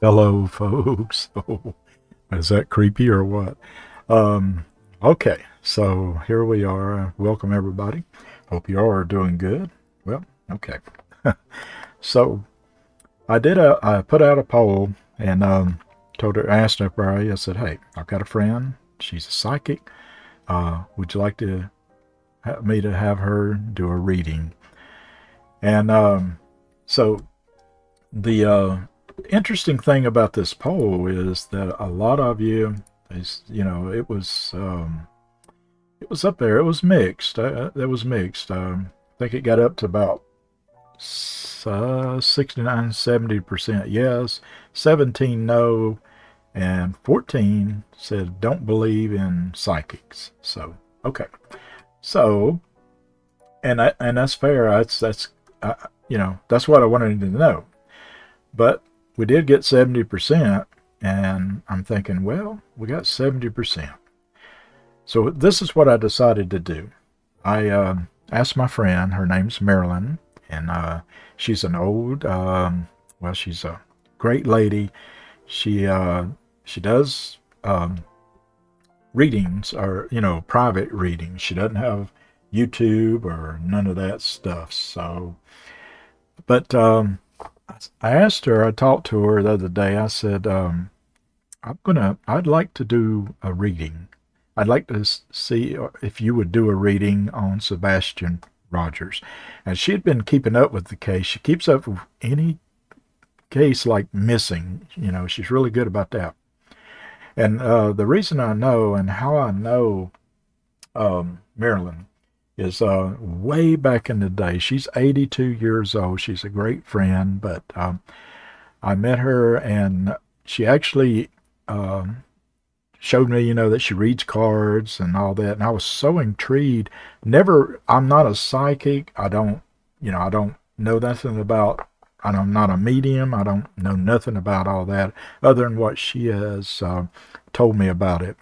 Hello, folks. Is that creepy or what? Um, okay, so here we are. Welcome, everybody. Hope you are doing good. Well, okay. so I did a, I put out a poll and um, told her, asked everybody, I said, hey, I've got a friend. She's a psychic. Uh, would you like to me to have her do a reading? And um, so the uh, interesting thing about this poll is that a lot of you, you know, it was um, it was up there. It was mixed. Uh, it was mixed. Um, I think it got up to about uh, 69, 70% yes, 17 no, and 14 said don't believe in psychics. So, okay. So, and I, and that's fair. That's, that's, uh, you know, that's what I wanted to know. But we did get 70%, and I'm thinking, well, we got 70%. So this is what I decided to do. I uh, asked my friend, her name's Marilyn, and uh, she's an old, um, well, she's a great lady. She uh, she does um, readings, are, you know, private readings. She doesn't have YouTube or none of that stuff. So, but um, I asked her. I talked to her the other day. I said, um, I'm gonna. I'd like to do a reading. I'd like to see if you would do a reading on Sebastian Rogers. And she had been keeping up with the case. She keeps up with any case like missing. You know, she's really good about that. And uh, the reason I know and how I know um, Marilyn is uh, way back in the day. She's 82 years old. She's a great friend, but um, I met her and she actually um, showed me, you know, that she reads cards and all that. And I was so intrigued. Never, I'm not a psychic. I don't, you know, I don't know nothing about, I'm not a medium. I don't know nothing about all that other than what she has uh, told me about it.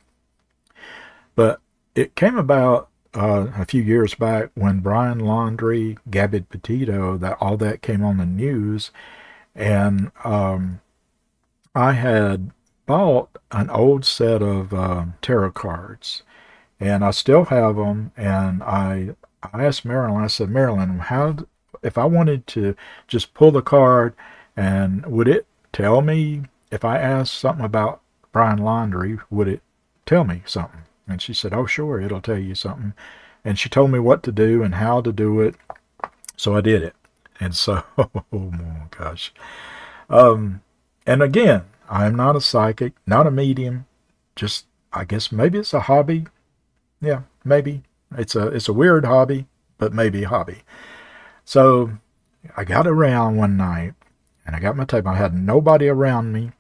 But it came about uh, a few years back when Brian Laundrie, Gabby Petito, that all that came on the news. And um, I had bought an old set of uh, tarot cards, and I still have them. And I I asked Marilyn. I said, Marilyn, how if I wanted to just pull the card, and would it tell me if I asked something about Brian Laundrie? Would it tell me something? And she said, Oh, sure, it'll tell you something. And she told me what to do and how to do it. So I did it. And so, oh my gosh. Um, and again, I'm not a psychic, not a medium. Just, I guess maybe it's a hobby. Yeah, maybe. It's a, it's a weird hobby, but maybe a hobby. So I got around one night and I got my tape. I had nobody around me,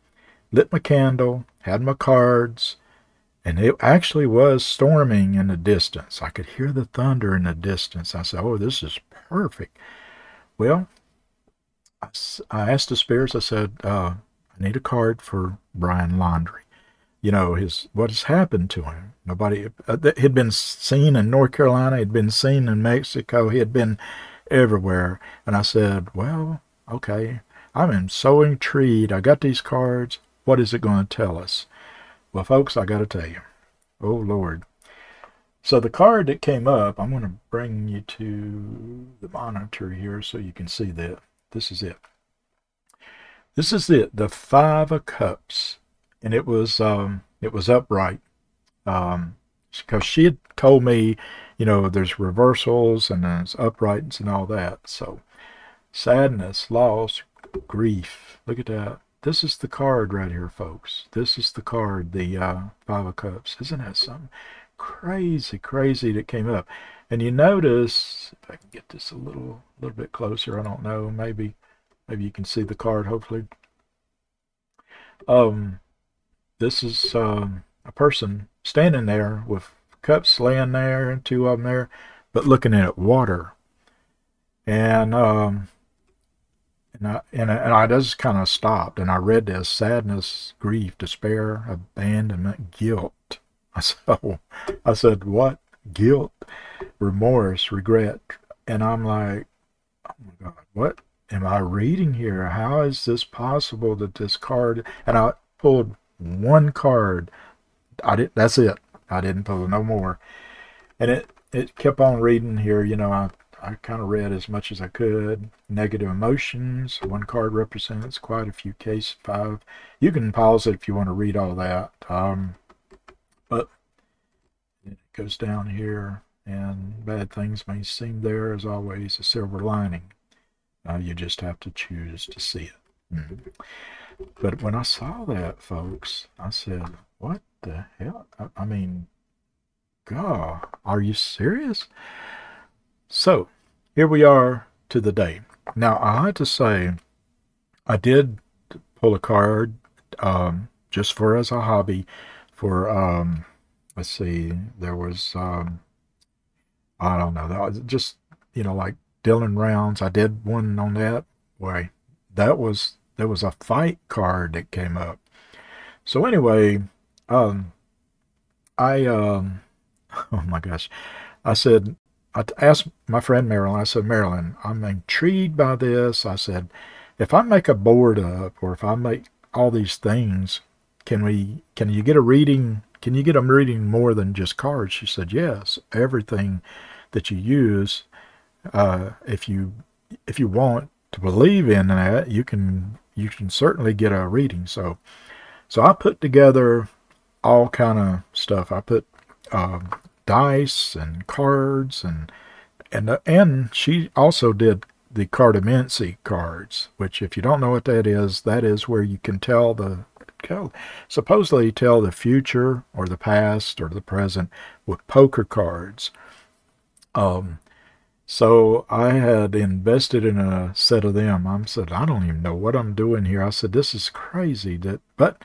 lit my candle, had my cards, and it actually was storming in the distance. I could hear the thunder in the distance. I said, oh, this is perfect. Well, I asked the spirits, I said, uh, I need a card for Brian Laundrie. You know, his what has happened to him. Nobody uh, had been seen in North Carolina, he'd been seen in Mexico, he had been everywhere. And I said, Well, okay, I'm so intrigued. I got these cards. What is it going to tell us? Well, folks, I got to tell you. Oh, Lord. So the card that came up, I'm going to bring you to the monitor here so you can see that. This is it. This is it, the Five of Cups, and it was um, it was upright. Um, because she had told me, you know, there's reversals and there's uprights and all that. So sadness, loss, grief. Look at that. This is the card right here, folks. This is the card, the uh, Five of Cups. Isn't that something crazy, crazy that came up? And you notice, if I can get this a little, little bit closer, I don't know, maybe Maybe you can see the card, hopefully. Um, this is um, a person standing there with cups laying there and two of them there, but looking at water. And um, and I and I, and I just kind of stopped and I read this sadness, grief, despair, abandonment, guilt. I said, I said, what? guilt, remorse, regret. And I'm like, oh my God, what am I reading here? How is this possible that this card, and I pulled one card. I did, that's it. I didn't pull no more. And it, it kept on reading here, you know, I I kind of read as much as I could. Negative emotions. One card represents quite a few cases. Five. You can pause it if you want to read all that. Um, but it goes down here, and bad things may seem there. As always, a silver lining. Uh, you just have to choose to see it. Mm -hmm. But when I saw that, folks, I said, "What the hell?" I, I mean, God, are you serious? So, here we are to the day. Now, I had to say, I did pull a card um, just for as a hobby for, um, let's see, there was, um, I don't know, that just, you know, like Dylan Rounds. I did one on that. Boy, that was, there was a fight card that came up. So anyway, um, I, um, oh my gosh, I said, I asked my friend Marilyn, I said, Marilyn, I'm intrigued by this. I said, if I make a board up or if I make all these things, can we, can you get a reading, can you get a reading more than just cards? She said, yes, everything that you use, uh, if you, if you want to believe in that, you can, you can certainly get a reading. So, so I put together all kind of stuff. I put, um, dice and cards and and uh, and she also did the cartomancy cards, which if you don't know what that is, that is where you can tell the supposedly tell the future or the past or the present with poker cards. Um, so I had invested in a set of them. I said, I don't even know what I'm doing here. I said, this is crazy. That, but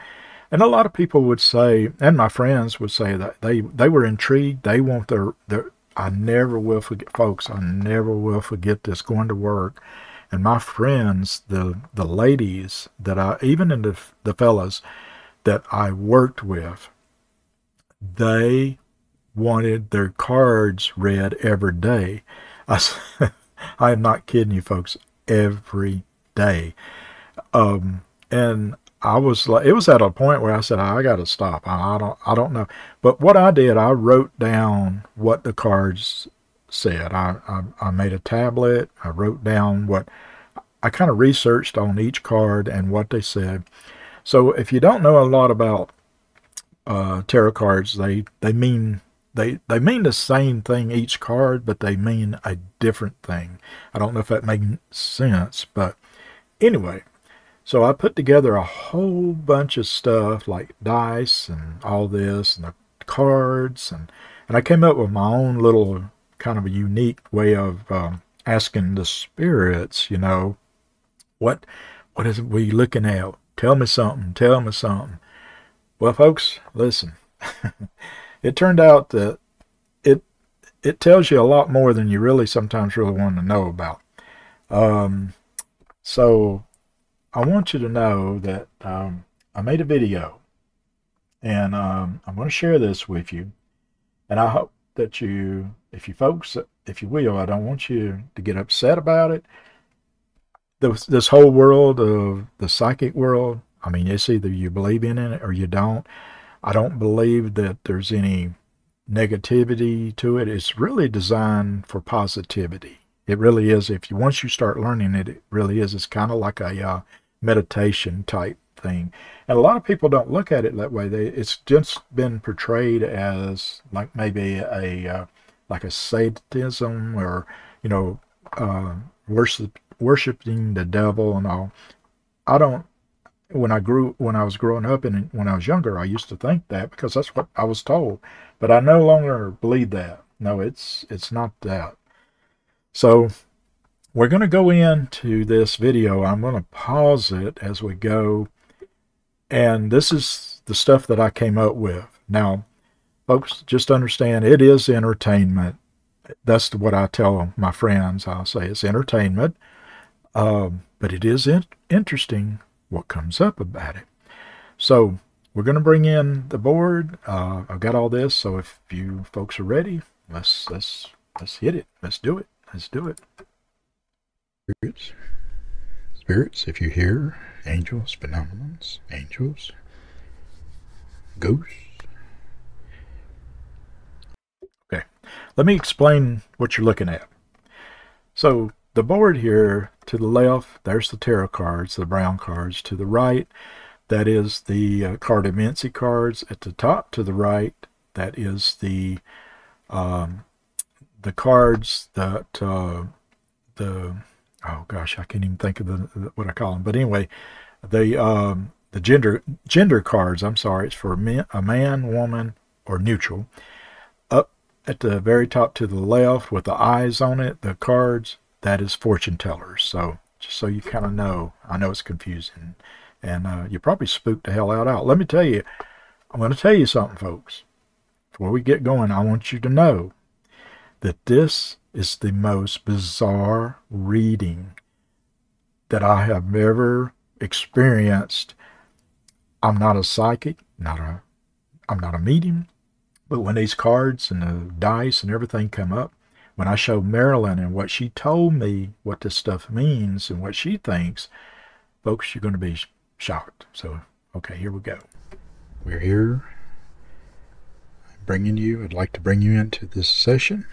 and a lot of people would say, and my friends would say that they, they were intrigued. They want their, their, I never will forget, folks, I never will forget this going to work. And my friends, the, the ladies that I, even in the, the fellas that I worked with, they wanted their cards read every day. I, I am not kidding you folks, every day. Um, and I was like, it was at a point where I said, I got to stop. I, I, don't, I don't know. But what I did, I wrote down what the cards said. I, I, I made a tablet. I wrote down what I kind of researched on each card and what they said. So if you don't know a lot about uh, tarot cards, they, they mean they they mean the same thing each card, but they mean a different thing. I don't know if that makes sense, but anyway, so I put together a whole bunch of stuff like dice and all this and the cards and and I came up with my own little kind of a unique way of um, asking the spirits, you know, what what is we looking at? Tell me something. Tell me something. Well, folks, listen. it turned out that it it tells you a lot more than you really sometimes really want to know about. Um, so I want you to know that um, I made a video and um, I'm going to share this with you. And I hope that you, if you folks, if you will, I don't want you to get upset about it. This, this whole world of the psychic world, I mean, it's either you believe in it or you don't. I don't believe that there's any negativity to it. It's really designed for positivity. It really is. If you once you start learning it, it really is. It's kind of like a uh, meditation type thing, and a lot of people don't look at it that way. They it's just been portrayed as like maybe a uh, like a sadism or you know uh, worship worshiping the devil and all. I don't. When I grew, when I was growing up and when I was younger, I used to think that because that's what I was told. But I no longer believe that. No, it's it's not that. So we're going to go into this video. I'm going to pause it as we go. And this is the stuff that I came up with. Now, folks, just understand it is entertainment. That's what I tell my friends. I'll say it's entertainment. Um, but it is in interesting what comes up about it. So we're going to bring in the board. Uh, I've got all this. So if you folks are ready, let's let's let's hit it. Let's do it. Let's do it. Spirits, spirits. If you hear angels, phenomenons, angels, ghosts. Okay, let me explain what you're looking at. So the board here to the left, there's the tarot cards, the brown cards. To the right, that is the uh, cartomancy cards. At the top to the right, that is the um, the cards that uh, the oh gosh, I can't even think of the what I call them. But anyway, the um, the gender gender cards. I'm sorry, it's for a man, a man, woman, or neutral. Up at the very top to the left with the eyes on it, the cards that is fortune tellers. So just so you kind of know, I know it's confusing, and uh, you probably spooked the hell out out. Let me tell you, I'm going to tell you something, folks. Before we get going, I want you to know that this is the most bizarre reading that I have ever experienced. I'm not a psychic, not a I'm not a medium, but when these cards and the dice and everything come up, when I show Marilyn and what she told me what this stuff means and what she thinks, folks, you're going to be shocked. So, okay, here we go. We're here I'm bringing you, I'd like to bring you into this session.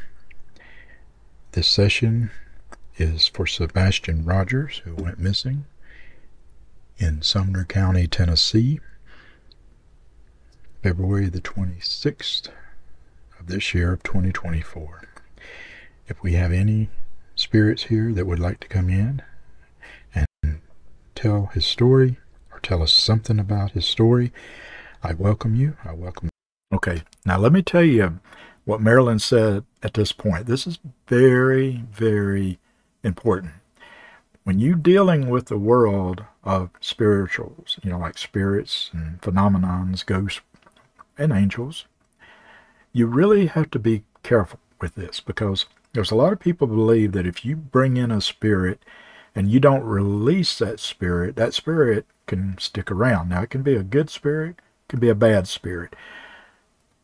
This session is for Sebastian Rogers, who went missing in Sumner County, Tennessee, February the 26th of this year of 2024 if we have any spirits here that would like to come in and tell his story or tell us something about his story, I welcome you. I welcome. You. Okay, now let me tell you what Marilyn said at this point. This is very, very important. When you're dealing with the world of spirituals, you know, like spirits and phenomenons, ghosts, and angels, you really have to be careful with this because there's a lot of people believe that if you bring in a spirit and you don't release that spirit, that spirit can stick around. Now, it can be a good spirit, it can be a bad spirit.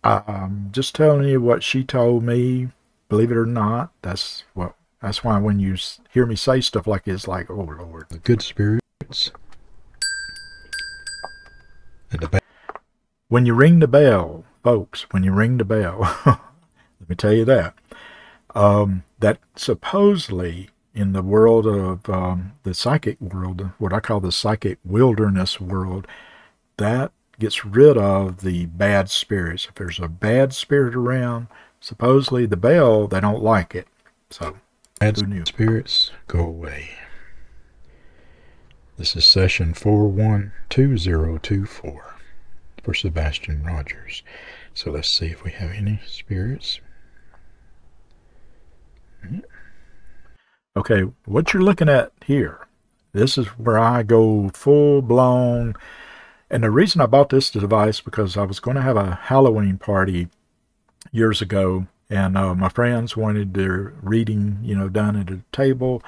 I'm just telling you what she told me. Believe it or not, that's what. That's why when you hear me say stuff like this, like, oh Lord, the good spirits. And the when you ring the bell, folks, when you ring the bell, let me tell you that um, that supposedly in the world of um, the psychic world, what I call the psychic wilderness world, that gets rid of the bad spirits. If there's a bad spirit around, supposedly the bell, they don't like it. So, bad spirits go away. This is session 412024 for Sebastian Rogers. So let's see if we have any spirits. Hmm. Okay, what you're looking at here, this is where I go full blown. And the reason I bought this device because I was going to have a Halloween party years ago, and uh, my friends wanted their reading, you know, done at a table,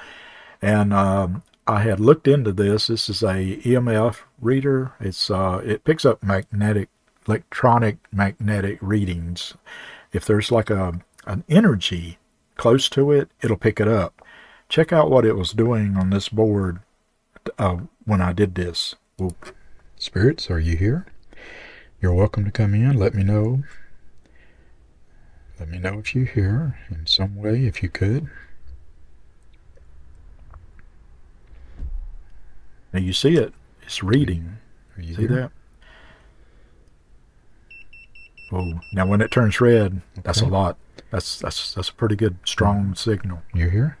and um, I had looked into this. This is a EMF reader. It's uh, it picks up magnetic, electronic magnetic readings. If there's like a an energy close to it, it'll pick it up. Check out what it was doing on this board uh, when I did this. Well, spirits, are you here? You're welcome to come in. Let me know. Let me know if you're here in some way, if you could. Now you see it. It's reading. You see here? that? Oh, now when it turns red, okay. that's a lot. That's that's that's a pretty good strong mm-hmm. signal. You're here.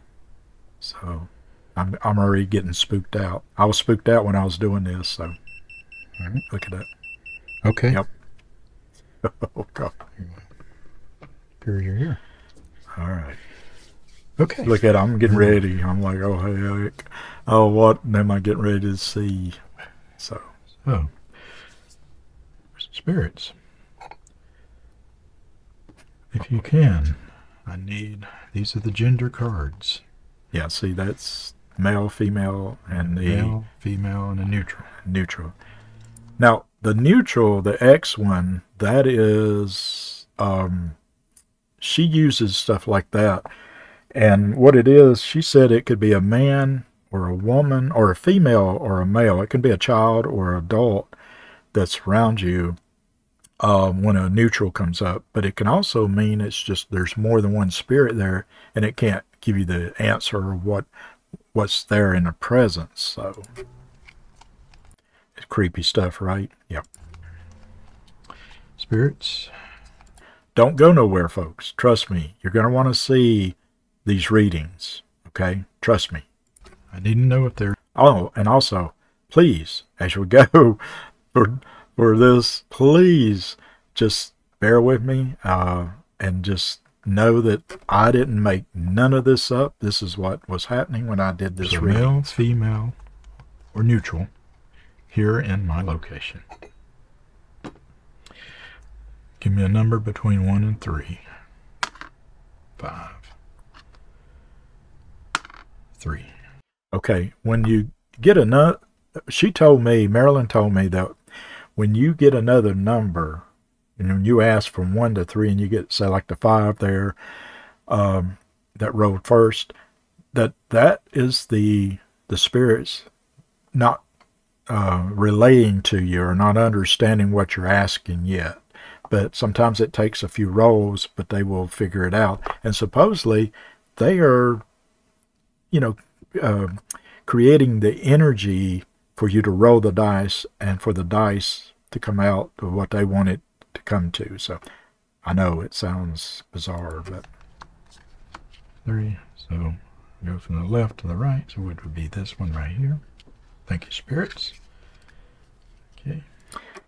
So, I'm I'm already getting spooked out. I was spooked out when I was doing this. So, right. look at that. Okay. Yep. oh God. Here you're here. All right. Okay. Look at. I'm getting ready. I'm like, oh heck. Oh what? am I getting ready to see? So. Oh. Spirits if you can. I need, these are the gender cards. Yeah, see, that's male, female, and the male, female, and a neutral. Neutral. Now, the neutral, the X one, that is, um, she uses stuff like that. And what it is, she said it could be a man or a woman or a female or a male. It can be a child or adult that's around you um, when a neutral comes up. But it can also mean it's just there's more than one spirit there, and it can't give you the answer of what what's there in the presence. So creepy stuff, right? Yep. Spirits, don't go nowhere, folks. Trust me. You're going to want to see these readings. Okay? Trust me. I need to know if they're. Oh, and also, please, as we go for for this, please just bear with me uh, and just know that I didn't make none of this up. This is what was happening when I did this so reading. Male, female, or neutral here in my location. Give me a number between 1 and 3. 5. 3. Okay, when you get a she told me, Marilyn told me that when you get another number, and when you ask from 1 to 3 and you get, say, like the 5 there, um, that rolled first, that that is the the spirits not uh, relaying to you or not understanding what you're asking yet but sometimes it takes a few rolls, but they will figure it out. And supposedly they are, you know, uh, creating the energy for you to roll the dice and for the dice to come out of what they want it to come to. So I know it sounds bizarre, but. Three. So go from the left to the right. So it would be this one right here. Thank you, spirits. Okay.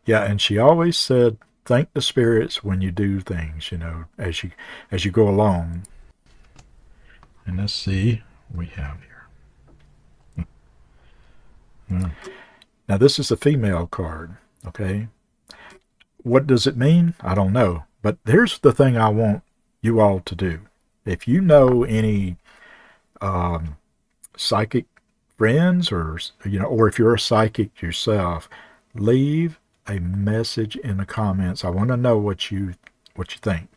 Yeah, and she always said thank the spirits when you do things, you know, as you as you go along. And let's see what we have here. Hmm. Now this is a female card, okay? What does it mean? I don't know. But here's the thing I want you all to do. If you know any um, psychic friends or you know or if you're a psychic yourself, leave a message in the comments. I want to know what you what you think.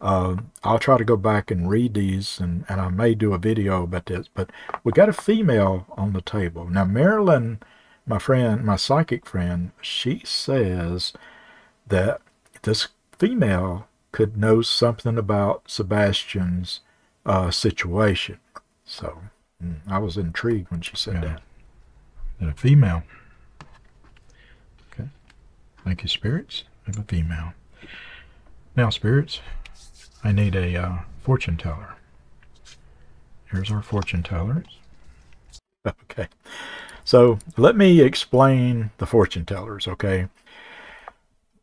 Uh, I'll try to go back and read these, and, and I may do a video about this. But we got a female on the table now. Marilyn, my friend, my psychic friend, she says that this female could know something about Sebastian's uh, situation. So mm, I was intrigued when she said yeah. that. And a female. Okay. Thank you, spirits. I have a female. Now, spirits, I need a uh, fortune teller. Here's our fortune tellers. Okay. So let me explain the fortune tellers, okay?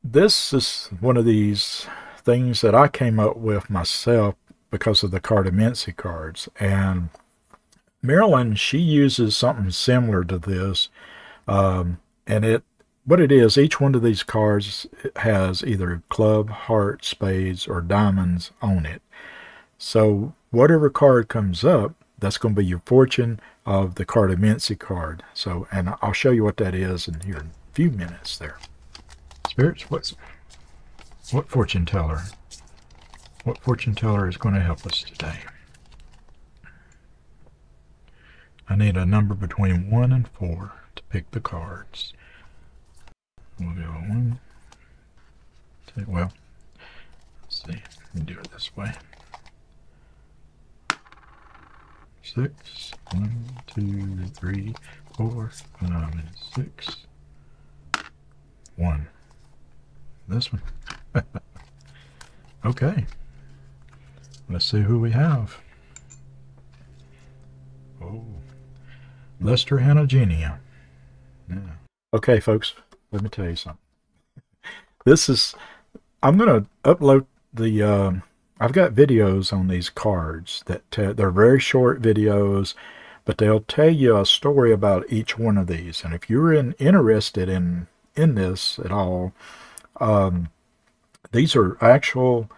This is one of these things that I came up with myself because of the cartomancy cards. And Marilyn, she uses something similar to this. Um, and it what it is, each one of these cards has either club, heart, spades, or diamonds on it. So whatever card comes up, that's going to be your fortune of the cartomancy card. So, and I'll show you what that is in here in a few minutes there. Spirits, what's, what fortune teller? What fortune teller is going to help us today? I need a number between 1 and 4 to pick the cards. We'll go one. Two, well, let's see. Let me do it this way. Six, one, two, three, four, five, and six. One. This one. okay. Let's see who we have. Oh. Lester Hanagenia. Yeah. Okay, folks let me tell you something. This is, I'm going to upload the, um, I've got videos on these cards that they're very short videos, but they'll tell you a story about each one of these. And if you're in, interested in, in this at all, um, these are actual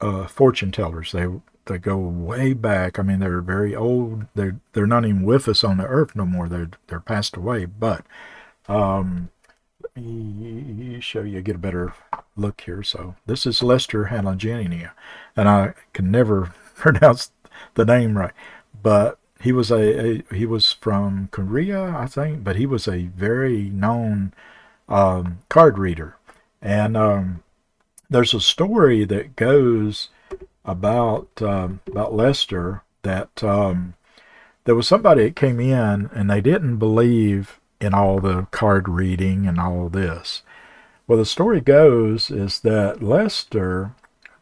uh, fortune tellers. They they go way back. I mean, they're very old. They're they're not even with us on the earth no more. They're they're passed away. But um, me show you, get a better look here. So this is Lester Haligenia, and I can never pronounce the name right, but he was a, a, he was from Korea, I think, but he was a very known um, card reader, and um, there's a story that goes about um, about Lester that um, there was somebody that came in and they didn't believe in all the card reading and all this. Well, the story goes is that Lester,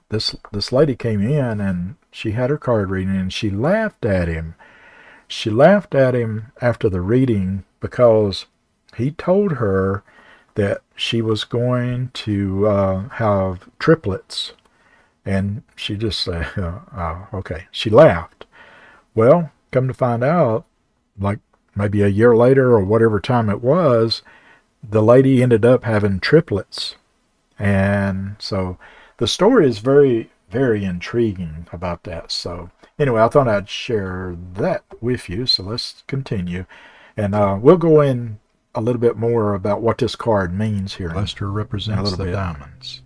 this this lady came in and she had her card reading and she laughed at him. She laughed at him after the reading because he told her that she was going to uh, have triplets. And she just said, oh, okay. She laughed. Well, come to find out, like maybe a year later or whatever time it was, the lady ended up having triplets. And so the story is very, very intriguing about that. So anyway, I thought I'd share that with you. So let's continue. And uh, we'll go in a little bit more about what this card means here. Lester represents the bit. diamonds.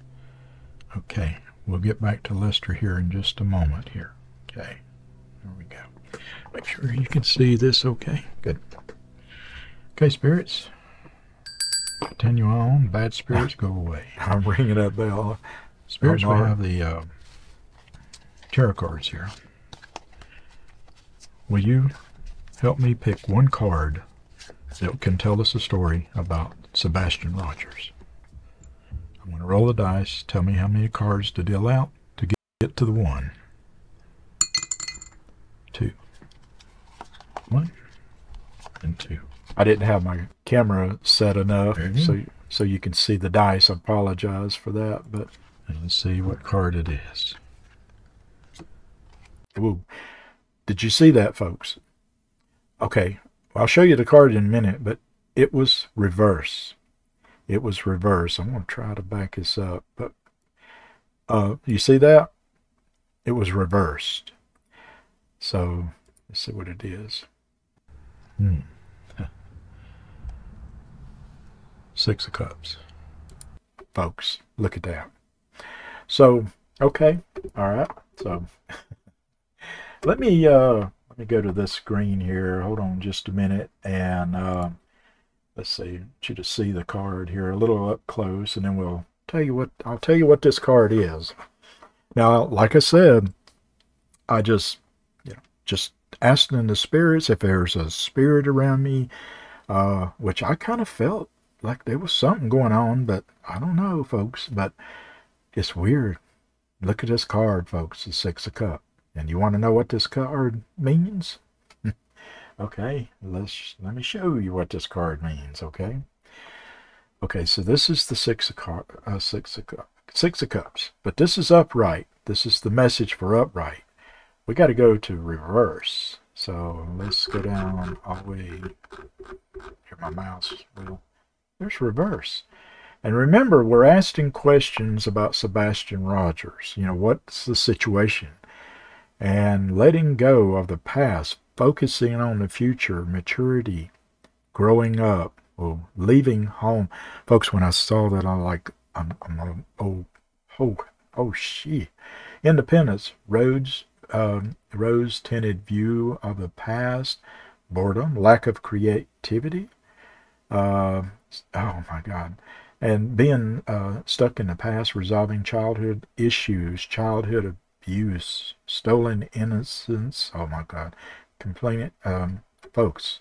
Okay, we'll get back to Lester here in just a moment here. Okay, there we go. Make sure you can see this okay. Good. Okay, spirits. Continue on. Bad spirits go away. I'm ringing that bell. Spirits, we have the uh, tarot cards here. Will you help me pick one card that can tell us a story about Sebastian Rogers. I'm going to roll the dice, tell me how many cards to deal out to get to the one. Two. One and two. I didn't have my camera set enough so so you can see the dice. I apologize for that, but and let's see what card it is. Ooh. Did you see that, folks? Okay, I'll show you the card in a minute, but it was reverse. It was reversed. I'm going to try to back this up. But uh, you see that? It was reversed. So let's see what it is. Hmm. Six of Cups. Folks, look at that. So, okay. All right. So let me uh, let me go to this screen here. Hold on just a minute. And uh, let's see, you to see the card here a little up close. And then we'll tell you what, I'll tell you what this card is. Now, like I said, I just, you know, just asking in the spirits if there's a spirit around me, uh, which I kind of felt like there was something going on, but I don't know, folks. But it's weird. Look at this card, folks. The Six of Cups. And you want to know what this card means? Okay, let's let me show you what this card means, okay? Okay, so this is the six of uh, six of six of cups, but this is upright. This is the message for upright. We got to go to reverse. So let's go down all the way. Here, my mouse will. There's reverse. And remember, we're asking questions about Sebastian Rogers. You know, what's the situation? and letting go of the past, focusing on the future, maturity, growing up, or leaving home. Folks, when I saw that, I'm like, I'm, I'm oh, oh, oh, she. Independence, roads, um, rose-tinted view of the past, boredom, lack of creativity. Uh, oh my God. And being uh, stuck in the past, resolving childhood issues, childhood abuse, stolen innocence. Oh my God, complaining, um, folks.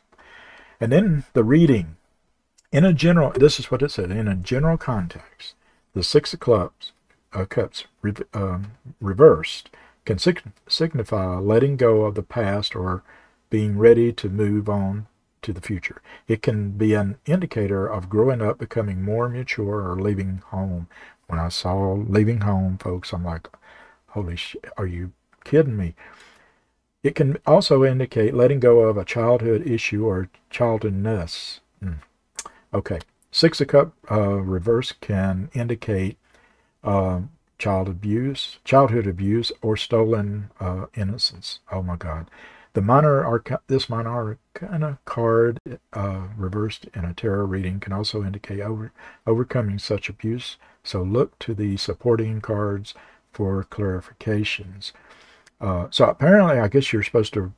And then the reading. In a general, this is what it said. In a general context, the six of clubs, uh, cups re, um, reversed can sig signify letting go of the past or being ready to move on to the future. It can be an indicator of growing up, becoming more mature, or leaving home. When I saw leaving home, folks, I'm like, Holy shit, are you kidding me? It can also indicate letting go of a childhood issue or childhoodness. Mm. Okay. Six of Cup uh, reverse can indicate uh, child abuse, childhood abuse, or stolen uh, innocence. Oh my God. The minor this minor arcana card uh, reversed in a tarot reading can also indicate over, overcoming such abuse. So look to the supporting cards for clarifications. Uh, so apparently, I guess you're supposed to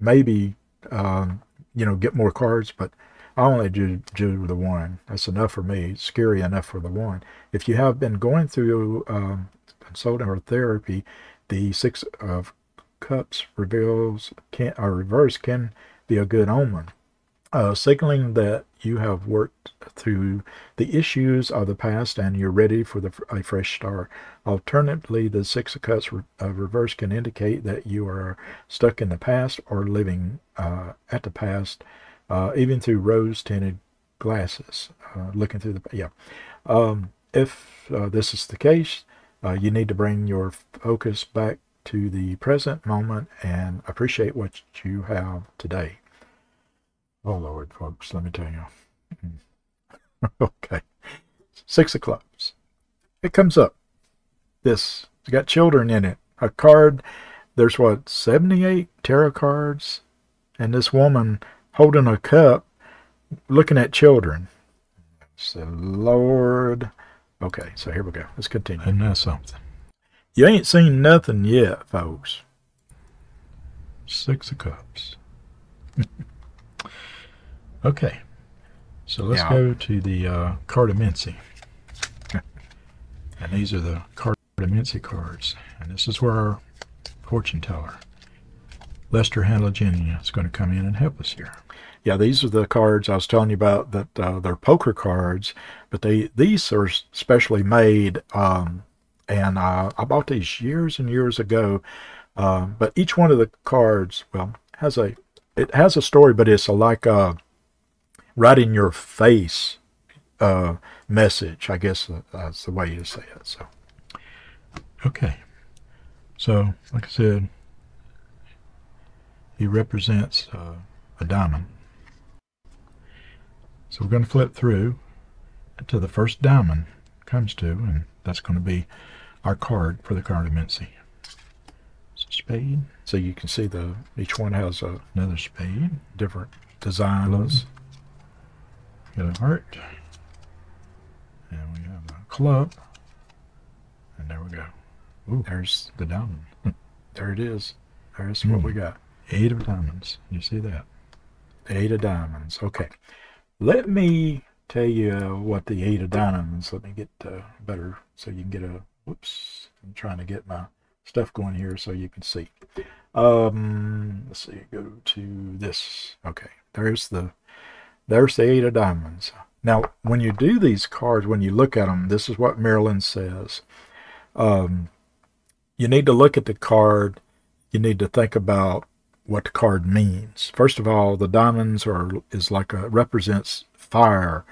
maybe um, you know get more cards, but I only do, do the one. That's enough for me. It's scary enough for the one. If you have been going through um, consulting or therapy, the six of cups reveals can or reverse can be a good omen, uh, signaling that you have worked through the issues of the past and you're ready for the, a fresh start. Alternatively, the Six of Cups re, uh, reverse can indicate that you are stuck in the past or living uh, at the past, uh, even through rose-tinted glasses, uh, looking through the yeah. Um, if uh, this is the case, you need to bring your focus back to the present moment and appreciate what you have today. Oh Lord, folks, let me tell you. okay. Six of clubs. It comes up. This. It's got children in it. A card. There's what, 78 tarot cards? And this woman holding a cup looking at children. So, Lord. Okay, so here we go. Let's continue. Isn't that something? You ain't seen nothing yet, folks. Six of Cups. okay. So let's Yeah. go to the uh, and these are the cartomancy cards. And this is where our fortune teller, Lester Handler is going to come in and help us here. Yeah, these are the cards I was telling you about that uh, they're poker cards, but they these are specially made. Um, and uh, I bought these years and years ago. Uh, but each one of the cards, well, has a it has a story, but it's a, like a right in your face uh, message. I guess that's the way you say it. So Okay. So, like I said, he represents uh, a diamond. So we're going to flip through to the first diamond comes to, and that's going to be our card for the a spade, so you can see the each one has a another spade, different designs. Got a heart, and we have a club, and there we go. Ooh, There's the diamond. there it is. There's what we got. Eight of diamonds. You see that? Eight of diamonds. Okay. Let me tell you what the eight of diamonds. Let me get uh, better so you can get a. Whoops. I'm trying to get my stuff going here so you can see. Um, let's see. Go to this. Okay. There's the. There's the eight of diamonds. Now, when you do these cards, when you look at them, this is what Marilyn says. Um, you need to look at the card. You need to think about what the card means. First of all, the diamonds are is like a represents fire,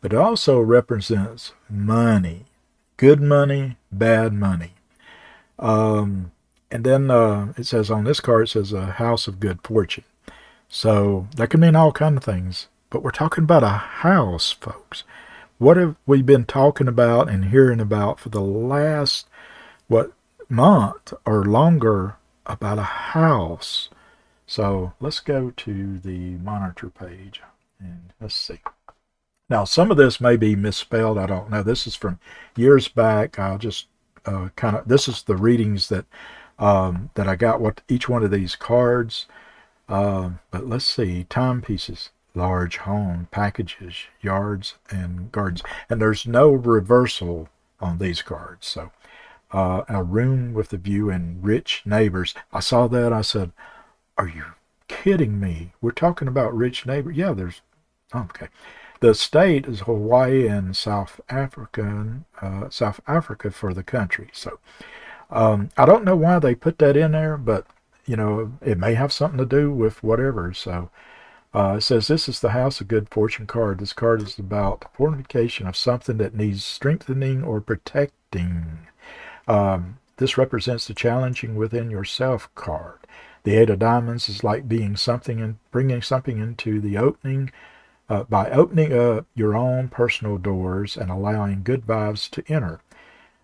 but it also represents money, good money, bad money. Um, and then uh, it says on this card it says a house of good fortune. So that can mean all kind of things, but we're talking about a house, folks. What have we been talking about and hearing about for the last what month or longer about a house? So let's go to the monitor page and let's see. Now, some of this may be misspelled. I don't know. This is from years back. I'll just uh, kind of, this is the readings that um, that I got what each one of these cards. Um, but let's see. Timepieces, large home, packages, yards, and gardens. And there's no reversal on these cards. So uh, a room with a view and rich neighbors. I saw that. I said, are you kidding me? We're talking about rich neighbors. Yeah, there's okay. The state is Hawaii and South African, uh, South Africa for the country. So um, I don't know why they put that in there, but you know it may have something to do with whatever. So uh, it says this is the house of good fortune card. This card is about fortification of something that needs strengthening or protecting. Um, this represents the challenging within yourself card. The Eight of Diamonds is like being something and bringing something into the opening uh, by opening up your own personal doors and allowing good vibes to enter.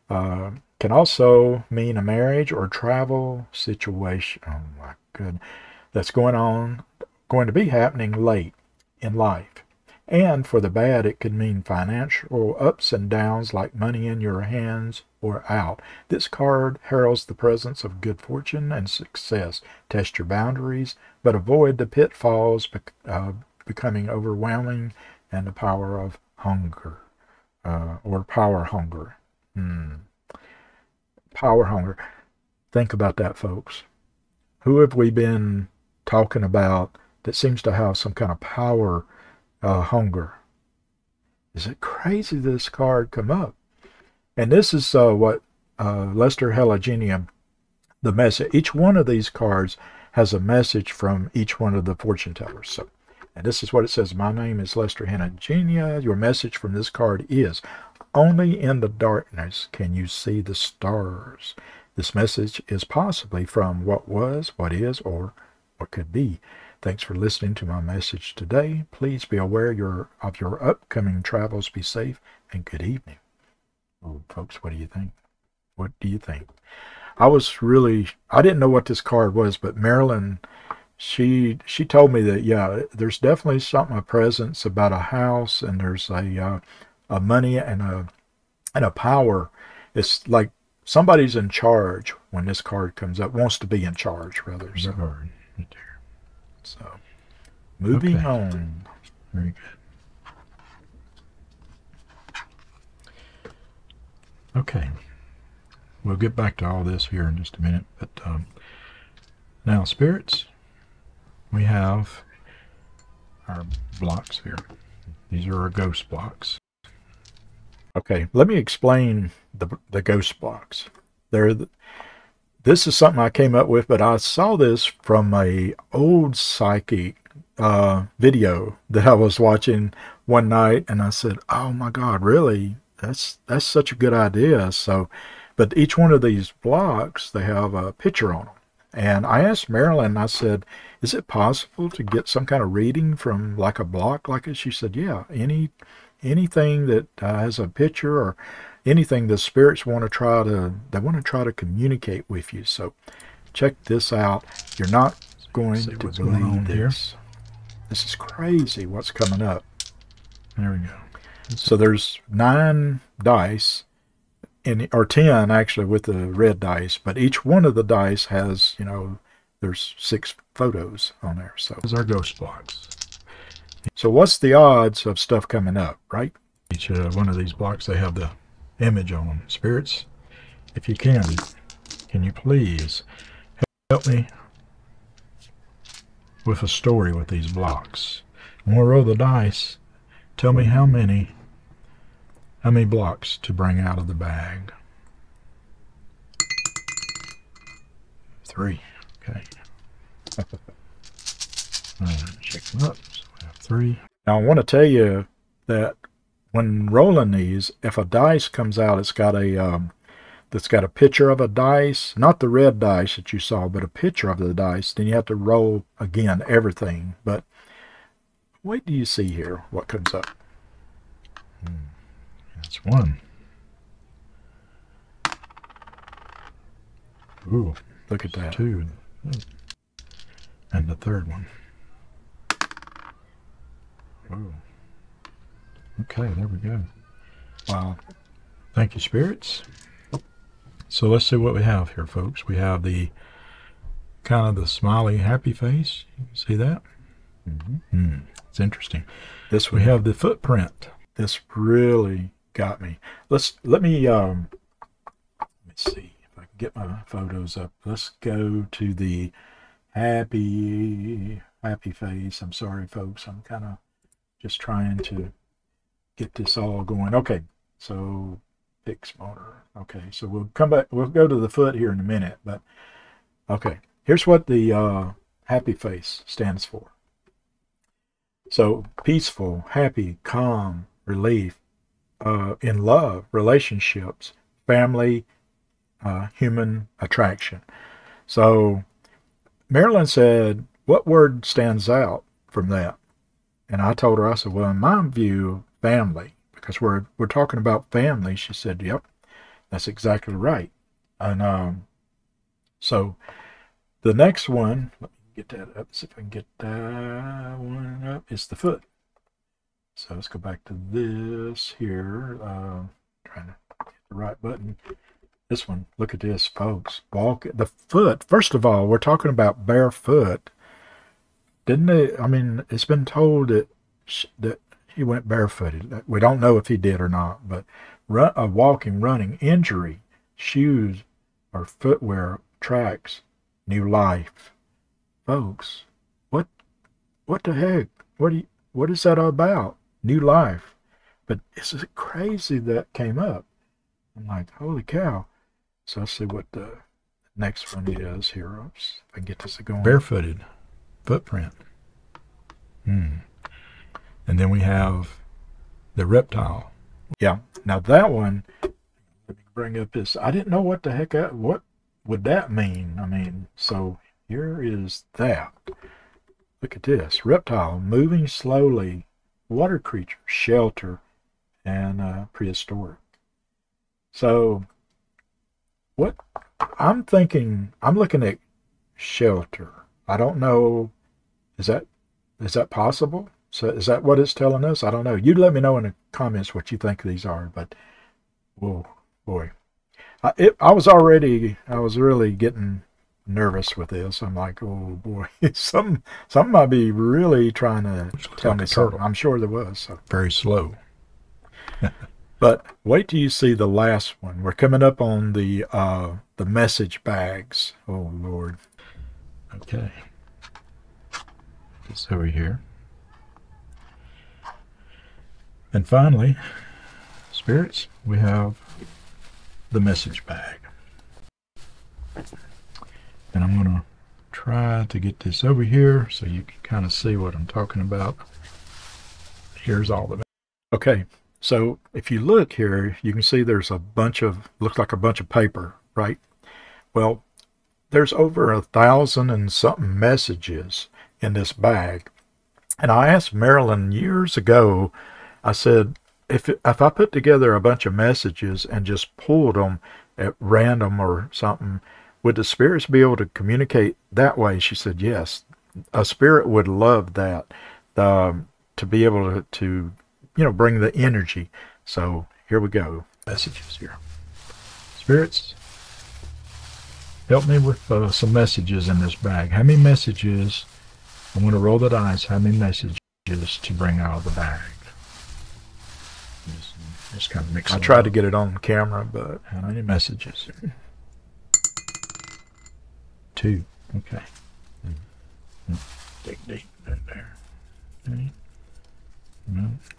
Uh, can also mean a marriage or travel situation. Oh my goodness. that's going on, going to be happening late in life. And for the bad, it could mean financial ups and downs like money in your hands or out. This card heralds the presence of good fortune and success. Test your boundaries, but avoid the pitfalls uh, becoming overwhelming and the power of hunger uh, or power hunger. Hmm. Power hunger. Think about that, folks. Who have we been talking about that seems to have some kind of power uh, hunger. Is it crazy this card come up? And this is uh, what uh, Lester Helagenia, the message. Each one of these cards has a message from each one of the fortune tellers. So, and this is what it says. My name is Lester Helagenia. Your message from this card is, only in the darkness can you see the stars. This message is possibly from what was, what is, or what could be. Thanks for listening to my message today. Please be aware your, of your upcoming travels. Be safe and good evening. Oh, folks, what do you think? What do you think? I was really, I didn't know what this card was, but Marilyn, she she told me that yeah, there's definitely something a presence about a house, and there's a uh, a money and a and a power. It's like somebody's in charge when this card comes up. Wants to be in charge, rather. So. So, moving okay. on. Very good. Okay. We'll get back to all this here in just a minute. But um, now, spirits, we have our blocks here. These are our ghost blocks. Okay, let me explain the, the ghost blocks. They're the, this is something I came up with, but I saw this from a old psychic uh, video that I was watching one night, and I said, "Oh my God, really? That's that's such a good idea." So, but each one of these blocks they have a picture on them, and I asked Marilyn. I said, "Is it possible to get some kind of reading from like a block like it?" She said, "Yeah, any anything that uh, has a picture or." Anything the spirits want to try to they want to try to communicate with you. So check this out. You're not going to believe this here. this. Is crazy what's coming up. There we go. So there's nine dice in or ten actually with the red dice but each one of the dice has you know there's six photos on there so. Those are ghost blocks so what's the odds of stuff coming up right? Each uh, one of these blocks they have the image on them. Spirits, if you can, can you please help me with a story with these blocks? I'm going to roll the dice. Tell me how many, how many blocks to bring out of the bag. Three. Okay. check them up. So we have three. Now I want to tell you that when rolling these, if a dice comes out, it's got a um, that's got a picture of a dice, not the red dice that you saw, but a picture of the dice. Then you have to roll again everything. But wait do you see here what comes up. Hmm. That's one. Ooh, look at that. Two. And the third one. Ooh. Okay, there we go. Wow. Thank you, spirits. So let's see what we have here, folks. We have the kind of the smiley, happy face. You see that? Mm -hmm. mm, it's interesting. This we have the footprint. This really got me. Let's let me um let me see if I can get my photos up. Let's go to the happy happy face. I'm sorry, folks. I'm kind of just trying to get this all going. Okay, so fix motor. Okay, so we'll come back. We'll go to the foot here in a minute, but okay. Here's what the uh, happy face stands for. So peaceful, happy, calm, relief, uh, in love, relationships, family, uh, human attraction. So Marilyn said, what word stands out from that? And I told her, I said, well, in my view, family because we're we're talking about family. She said, "Yep, that's exactly right." And um, so the next one, let me get that up. See if I can get that one up. It's the foot. So let's go back to this here. Uh, trying to get the right button. This one. Look at this, folks. Walk the foot. First of all, we're talking about barefoot. Didn't they? I mean, it's been told that that he went barefooted. We don't know if he did or not, but run, a walking, running injury, shoes or footwear tracks, new life. Folks, what what the heck? What do you, what is that all about? New life. But it's crazy that came up. I'm like, holy cow. So let's see what the next one is here. Oops, if I can get this going. Barefooted footprint. Hmm. And then we have the reptile. Yeah. Now that one, let me bring up this. I didn't know what the heck that, what would that mean. I mean, so here is that. Look at this. Reptile moving slowly. Water creature, shelter, and uh, prehistoric. So what I'm thinking, I'm looking at shelter. I don't know. Is that is that possible? So is that what it's telling us? I don't know. You let me know in the comments what you think these are. But whoa, boy, I, it, I was already, I was really getting nervous with this. I'm like, oh boy, some some might be really trying to tell like me something. I'm sure there was. So. Very slow. but wait till you see the last one. We're coming up on the uh, the message bags. Oh Lord. Okay. Just over here. And finally, spirits, we have the message bag. And I'm going to try to get this over here so you can kind of see what I'm talking about. Here's all the. Okay, so if you look here, you can see there's a bunch of, looks like a bunch of paper, right? Well, there's over a thousand and something messages in this bag. And I asked Marilyn years ago I said, if, if I put together a bunch of messages and just pulled them at random or something, would the spirits be able to communicate that way? She said, yes. A spirit would love that, um, to be able to, to, you know, bring the energy. So here we go. Messages here. Spirits, help me with uh, some messages in this bag. How many messages, I'm going to roll the dice, how many messages to bring out of the bag? Just, kind of mix. I tried up. to get it on camera, but how many messages? Two. Okay. Mm-hmm. Dig deep there. Okay.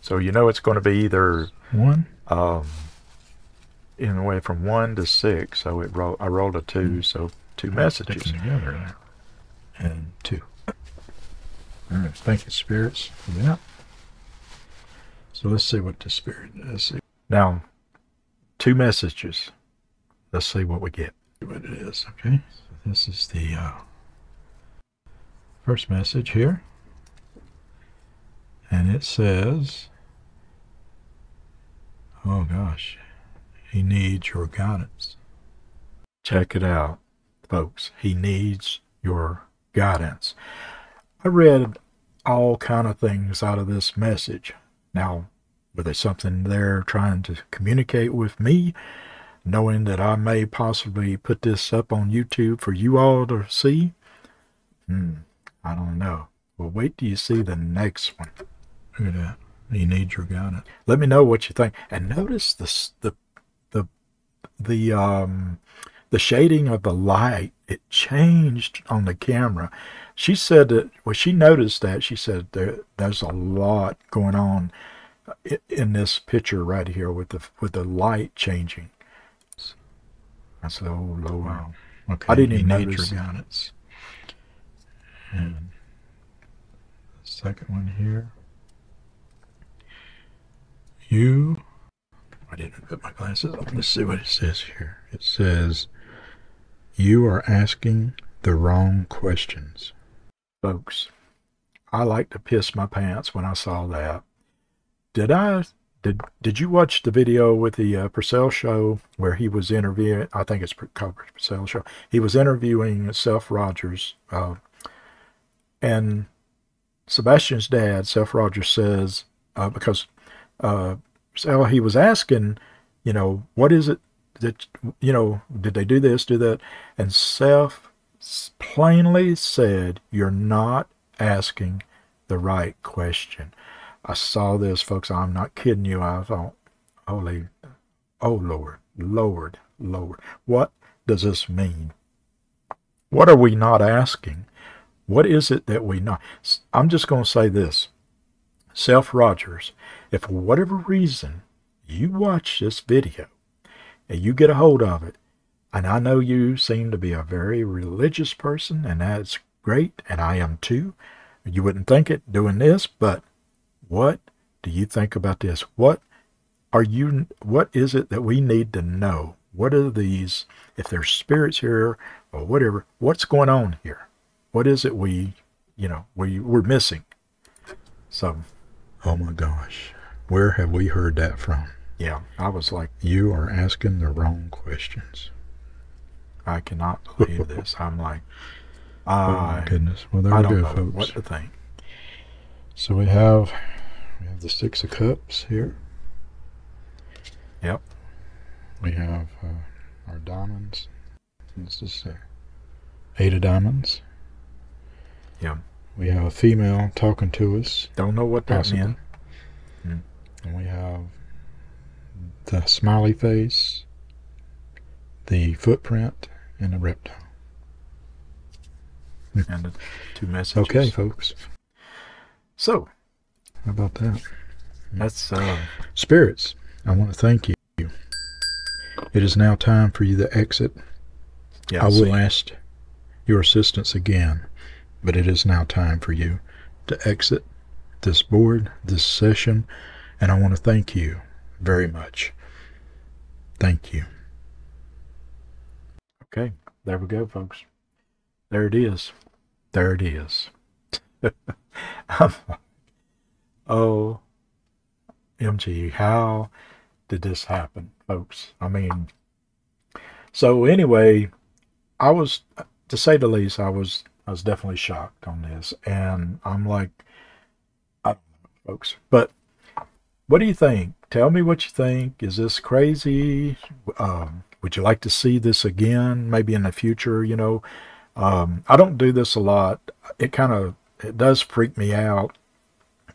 So you know it's going to be either one, um, in the way from one to six. So it roll, I rolled a 2 mm. so two messages together there, and two. All right, thank you, spirits, that. So let's see what the Spirit does. Now, two messages. Let's see what we get. What it is, okay? So this is the uh, first message here. And it says, oh gosh, he needs your guidance. Check it out, folks. He needs your guidance. I read all kind of things out of this message. Now, were there something there trying to communicate with me, knowing that I may possibly put this up on YouTube for you all to see? Hmm, I don't know. Well, wait till you see the next one. Look at that. You need your guidance. Let me know what you think. And notice the the the the um the shading of the light. It changed on the camera. She said that, well, she noticed that. She said there, there's a lot going on in this picture right here with the with the light changing. I said, oh Lord. Wow. Okay. I didn't even notice. Guidance. And the second one here. You I didn't put my glasses on. Let's see what it says here. It says you are asking the wrong questions folks. I like to piss my pants when I saw that. Did I? Did Did you watch the video with the uh, Purcell show where he was interviewing? I think it's called Purcell show. He was interviewing Seth Rogers, uh, and Sebastian's dad, Seth Rogers, says uh, because uh, so he was asking, you know, what is it that you know? Did they do this, do that? And Seth plainly said, "You're not asking the right question." I saw this, folks. I'm not kidding you. I thought, holy, oh Lord, Lord, Lord, what does this mean? What are we not asking? What is it that we not? I'm just going to say this. Seth Rogers, if for whatever reason you watch this video and you get a hold of it, and I know you seem to be a very religious person, and that's great, and I am too. You wouldn't think it doing this, but what do you think about this? What are you what is it that we need to know? What are these if there's spirits here or whatever, what's going on here? What is it we you know, we we're missing? So Oh my gosh. Where have we heard that from? Yeah, I was like You are asking the wrong questions. I cannot believe this. I'm like I, oh my goodness. Well there I we go, folks. what to think. So we have we have the six of cups here. Yep. We have uh, our diamonds. This say? Eight of diamonds. Yeah. We have a female talking to us. Don't know what that Possibly. meant. Hmm. And we have the smiley face, the footprint, and the reptile. And the two messages. Okay, folks. So How about that? that's uh Spirits, I want to thank you. It is now time for you to exit. yeah. I will ask your assistance again, but it is now time for you to exit this board, this session, and I want to thank you very much. Thank you. Okay, there we go, folks. There it is. There it is. Oh, MG, how did this happen, folks? I mean, so anyway, I was, to say the least, I was, I was definitely shocked on this, and I'm like, I folks, but what do you think? Tell me what you think. Is this crazy? Um, would you like to see this again, maybe in the future? You know, um, I don't do this a lot. It kind of it does freak me out,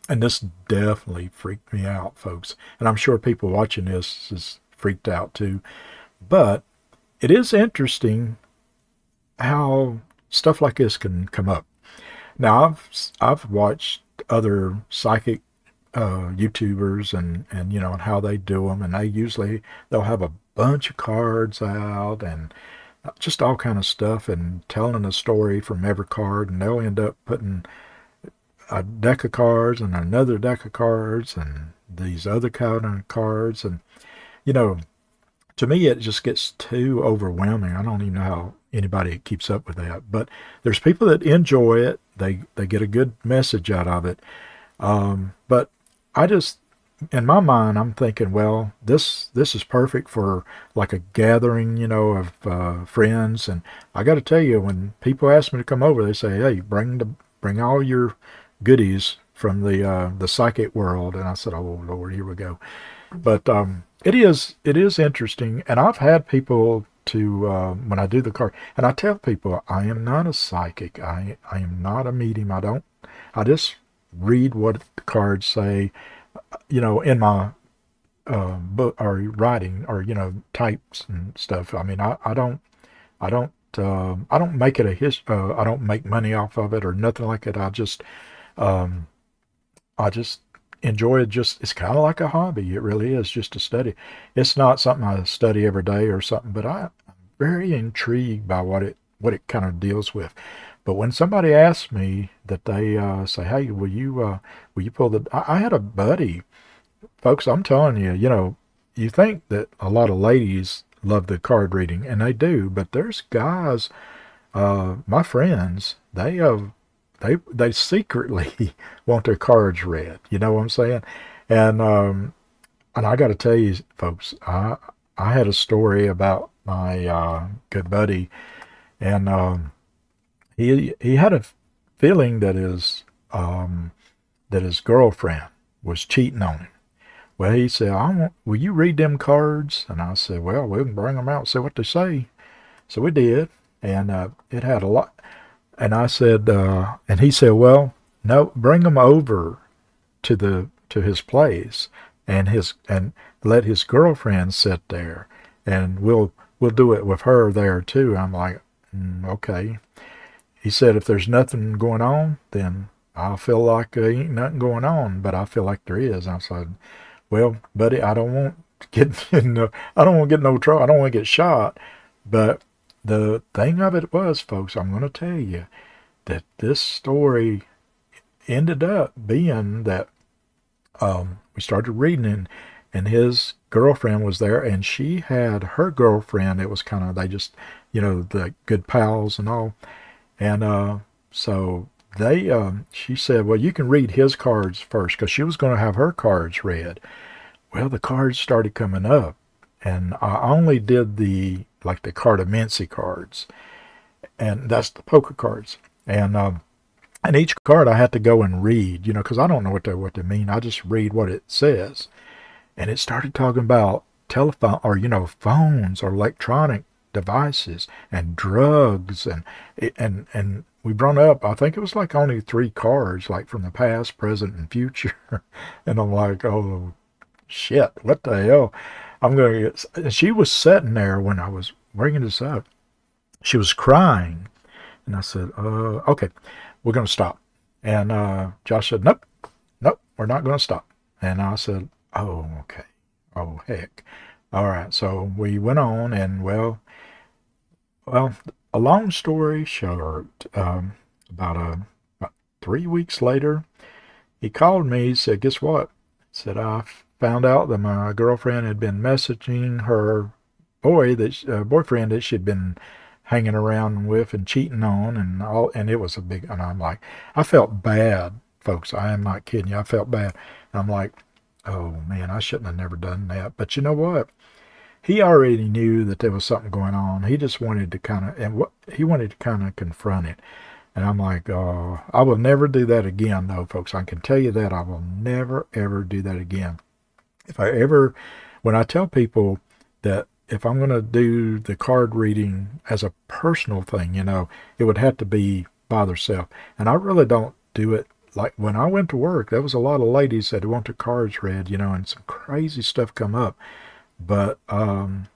and this definitely freaked me out, folks. And I'm sure people watching this is freaked out too. But it is interesting how stuff like this can come up. Now I've I've watched other psychic uh, YouTubers and and you know and how they do them, and they usually they'll have a bunch of cards out and just all kind of stuff and telling a story from every card, and they'll end up putting a deck of cards and another deck of cards and these other kind of cards, and you know, to me it just gets too overwhelming. I don't even know how anybody keeps up with that, but there's people that enjoy it. They they get a good message out of it. Um, but I just, in my mind, I'm thinking, well, this this is perfect for like a gathering, you know, of uh, friends. And I got to tell you, when people ask me to come over, they say, "Hey, bring the bring all your goodies from the uh, the psychic world." And I said, "Oh Lord, here we go." But um, it is it is interesting, and I've had people to uh, when I do the card, and I tell people I am not a psychic. I I am not a medium. I don't. I just read what the cards say, you know, in my uh, book or writing or you know types and stuff. I mean, I, I don't, I don't, um I don't make it a his. Uh, I don't make money off of it or nothing like it. I just, um, I just enjoy it. Just it's kind of like a hobby. It really is just a study. It's not something I study every day or something, but I, I'm very intrigued by what it what it kind of deals with. But when somebody asks me that they uh, say, "Hey, will you uh, will you pull the?" I, I had a buddy, folks. I'm telling you, you know, you think that a lot of ladies love the card reading, and they do, but there's guys, uh, my friends, they have they they secretly want their cards read. You know what I'm saying? And um, and I got to tell you, folks, I I had a story about my uh, good buddy, and um, he he had a feeling that his um, that his girlfriend was cheating on him. Well, he said, I want, will you read them cards? And I said, well, we can bring them out and see what they say. So we did, and uh, it had a lot. And I said, uh, and he said, well, no, bring them over to the to his place, and his and let his girlfriend sit there, and we'll we'll do it with her there too. I'm like, mm, okay. He said, if there's nothing going on, then I feel like there ain't nothing going on, but I feel like there is. I said, well, buddy, I don't want to get in no, I don't want to get no trouble. I don't want to get shot. But the thing of it was, folks, I'm going to tell you that this story ended up being that um, we started reading and, and his girlfriend was there and she had her girlfriend. It was kind of, they just, you know, the good pals and all. And uh, so they, um, she said, well, you can read his cards first because she was going to have her cards read. Well, the cards started coming up and I only did the, like the Cartomancy cards and that's the poker cards. And, um, and each card I had to go and read, you know, because I don't know what they what they mean. I just read what it says, and it started talking about telephone or you know phones or electronic devices and drugs and and and we brought up I think it was like only three cards like from the past, present, and future, and I'm like, oh shit, what the hell? I'm gonna get. And she was sitting there when I was bringing this up. She was crying, and I said, uh, okay we're going to stop. And uh, Josh said, nope, nope, we're not going to stop. And I said, oh, okay. Oh, heck. All right. So we went on and well, well, a long story short, um, about, a, uh, about three weeks later, he called me. Said, guess what? Said, I found out that my girlfriend had been messaging her boy that uh, boyfriend that she'd been hanging around with and cheating on and all and it was a big and I'm like I felt bad folks. I am not kidding you. I felt bad. And I'm like oh man I shouldn't have never done that. But you know what? He already knew that there was something going on. He just wanted to kind of and what he wanted to kind of confront it. And I'm like oh I will never do that again though folks. I can tell you that I will never ever do that again if I ever when I tell people that if I'm going to do the card reading as a personal thing, you know, it would have to be by themselves. And I really don't do it like when I went to work, there was a lot of ladies that want their cards read, you know, and some crazy stuff come up. But, um,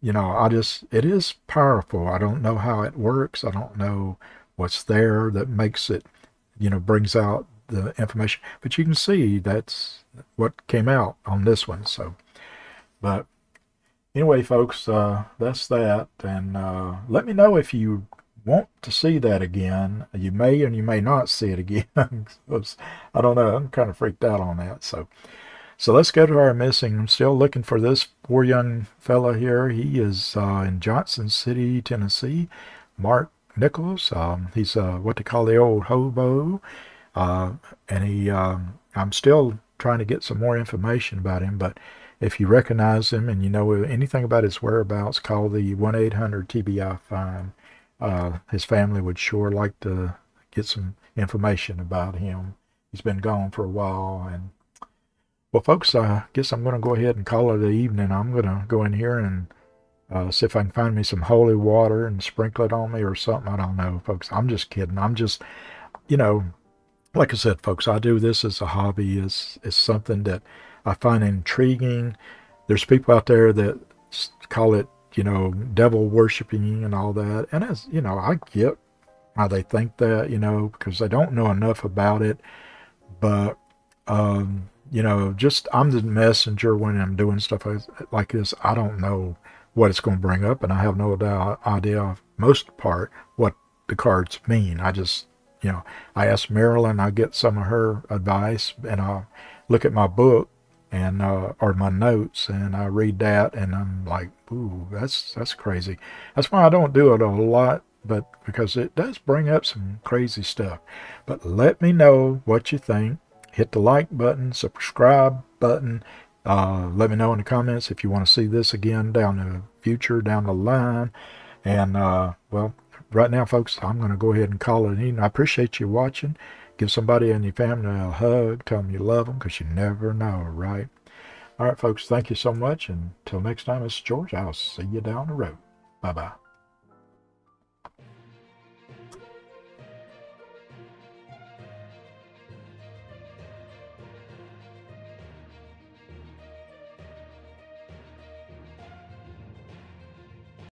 you know, I just, it is powerful. I don't know how it works. I don't know what's there that makes it, you know, brings out the information. But you can see that's what came out on this one. So, but anyway, folks, uh, that's that. And uh, let me know if you want to see that again. You may and you may not see it again. I don't know. I'm kind of freaked out on that. So, so let's go to our missing. I'm still looking for this poor young fella here. He is uh, in Johnson City, Tennessee. Mark Nichols. Um, he's uh, what they call the old hobo. Uh, and he, um, I'm still trying to get some more information about him, but if you recognize him and you know anything about his whereabouts, call the 1-800-TBI-FIND. Uh, his family would sure like to get some information about him. He's been gone for a while. And Well, folks, I guess I'm going to go ahead and call it an evening. I'm going to go in here and uh, see if I can find me some holy water and sprinkle it on me or something. I don't know, folks. I'm just kidding. I'm just, you know, like I said, folks, I do this as a hobby. It's, it's something that I find intriguing. There's people out there that call it, you know, devil worshiping and all that. And as you know, I get how they think that, you know, because they don't know enough about it. But, um, you know, just I'm the messenger when I'm doing stuff like this. I don't know what it's going to bring up, and I have no idea, most part, what the cards mean. I just, you know, I ask Marilyn, I get some of her advice, and I look at my book and uh, or my notes, and I read that, and I'm like, ooh, that's that's crazy. That's why I don't do it a lot, but because it does bring up some crazy stuff. But let me know what you think. Hit the like button, subscribe button. Uh, let me know in the comments if you want to see this again down the future, down the line. And, uh, well, right now, folks, I'm going to go ahead and call it evening. I appreciate you watching. Give somebody in your family a hug. Tell them you love them because you never know, right? All right, folks, thank you so much. And until next time, it's George. I'll see you down the road. Bye bye.